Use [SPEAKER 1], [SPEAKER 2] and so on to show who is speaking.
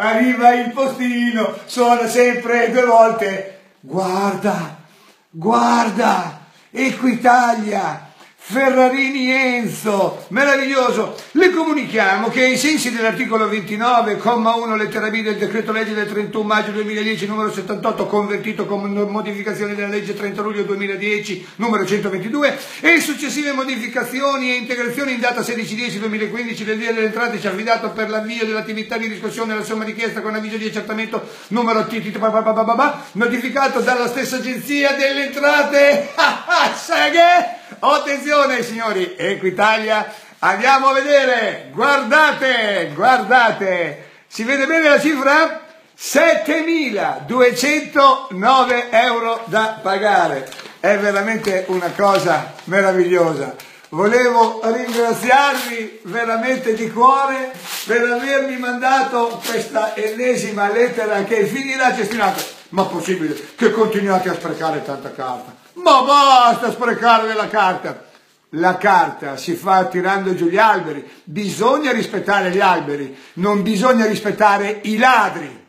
[SPEAKER 1] arriva il postino, suona sempre due volte. Guarda, guarda, Equitalia, Ferrarini Enzo, meraviglioso. Le comunichiamo che ai sensi dell'articolo 29, comma 1, lettera B del decreto legge del 31 maggio 2010, numero 78, convertito con modificazioni della legge 30 luglio 2010, numero 122, e successive modificazioni e integrazioni in data 16-10-2015 del via delle entrate ci ha affidato per l'avvio dell'attività di riscossione della somma richiesta con avviso di accertamento numero TT, notificato dalla stessa agenzia delle entrate. Seghe! Attenzione signori, Equitalia, andiamo a vedere, guardate, guardate, si vede bene la cifra? 7.209 euro da pagare, è veramente una cosa meravigliosa. Volevo ringraziarvi veramente di cuore per avermi mandato questa ennesima lettera che finirà cestinato. Ma possibile che continuate a sprecare tanta carta? Ma basta sprecare della carta! La carta si fa tirando giù gli alberi, bisogna rispettare gli alberi, non bisogna rispettare i ladri.